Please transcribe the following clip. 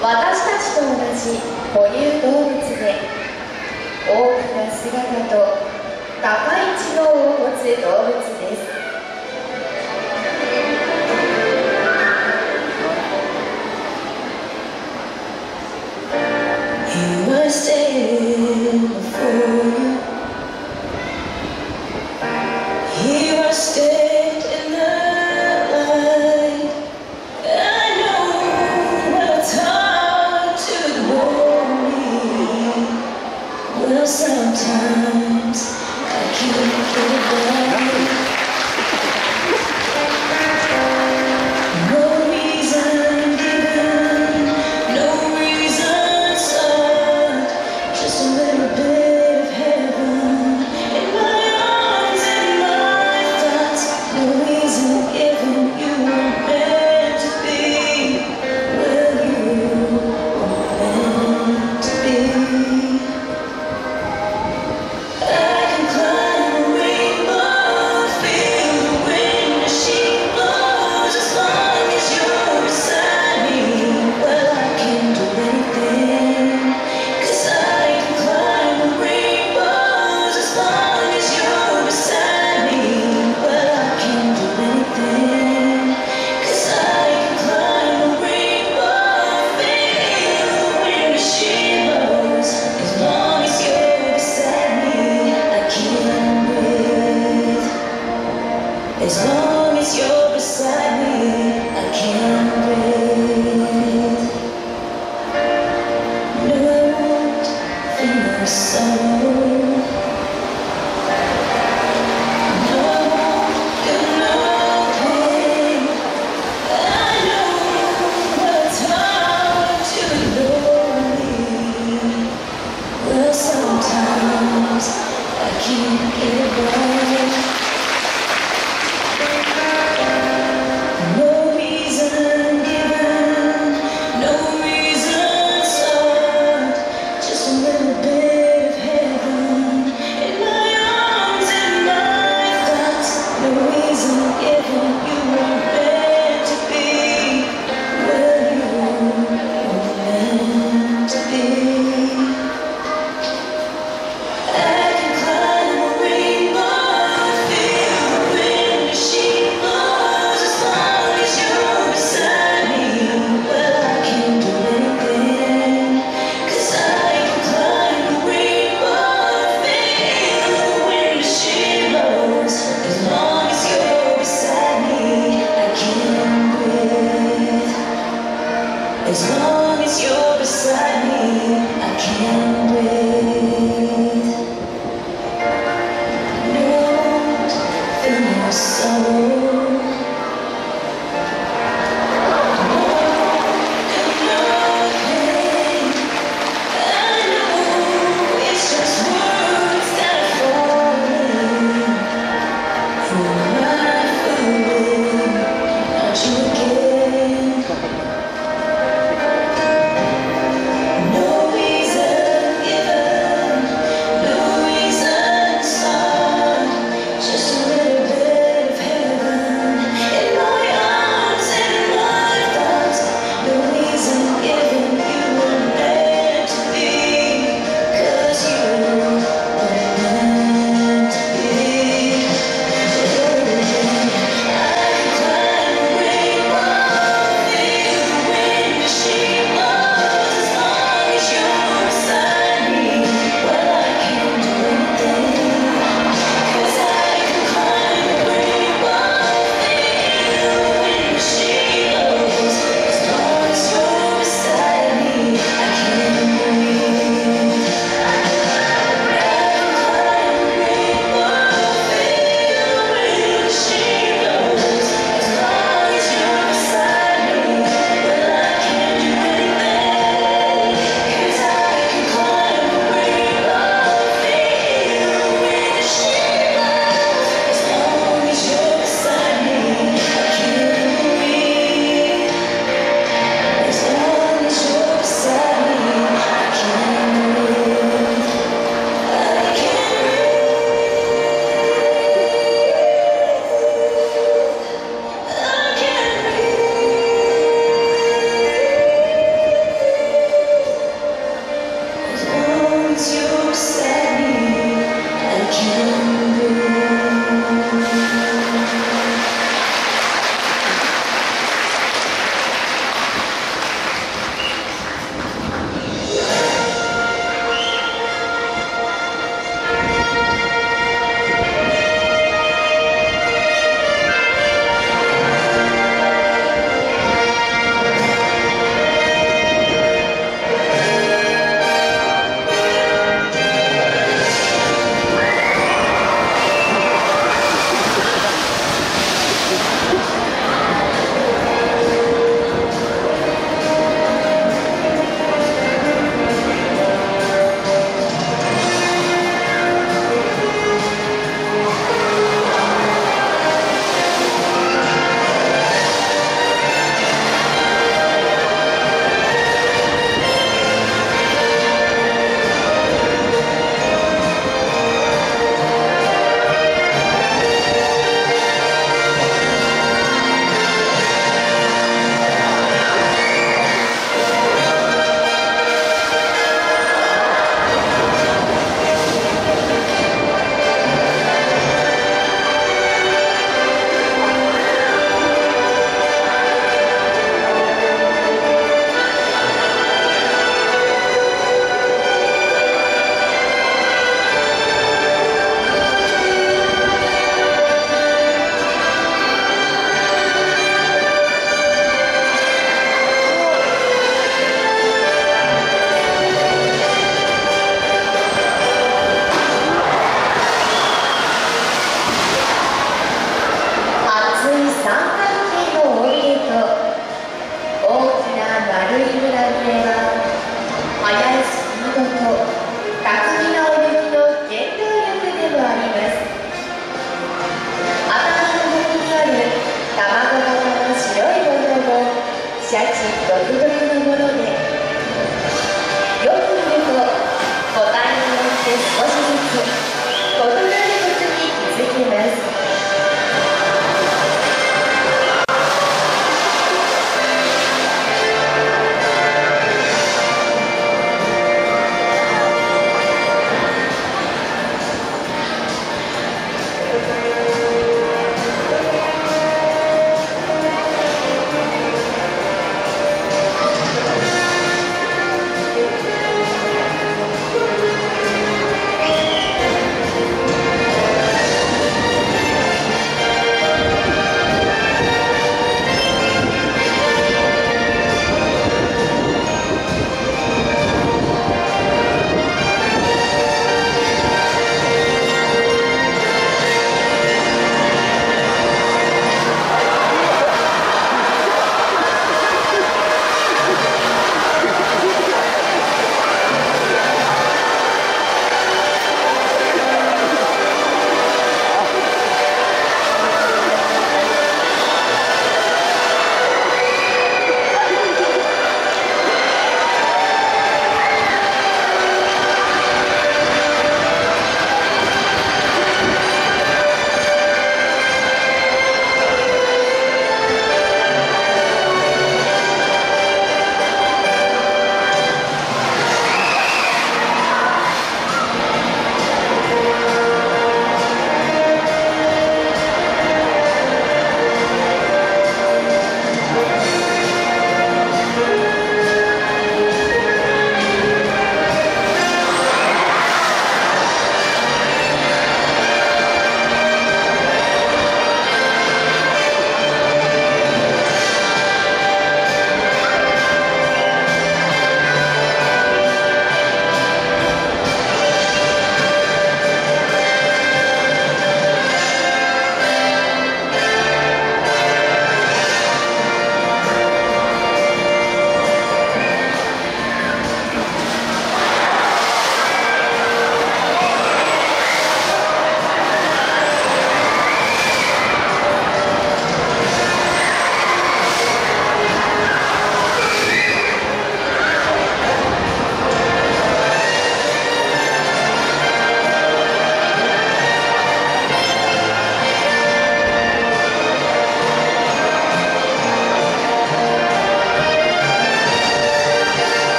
私たちと同じ哺乳動物で大きな姿と高い知能を持つ動物 sometimes I can't get away.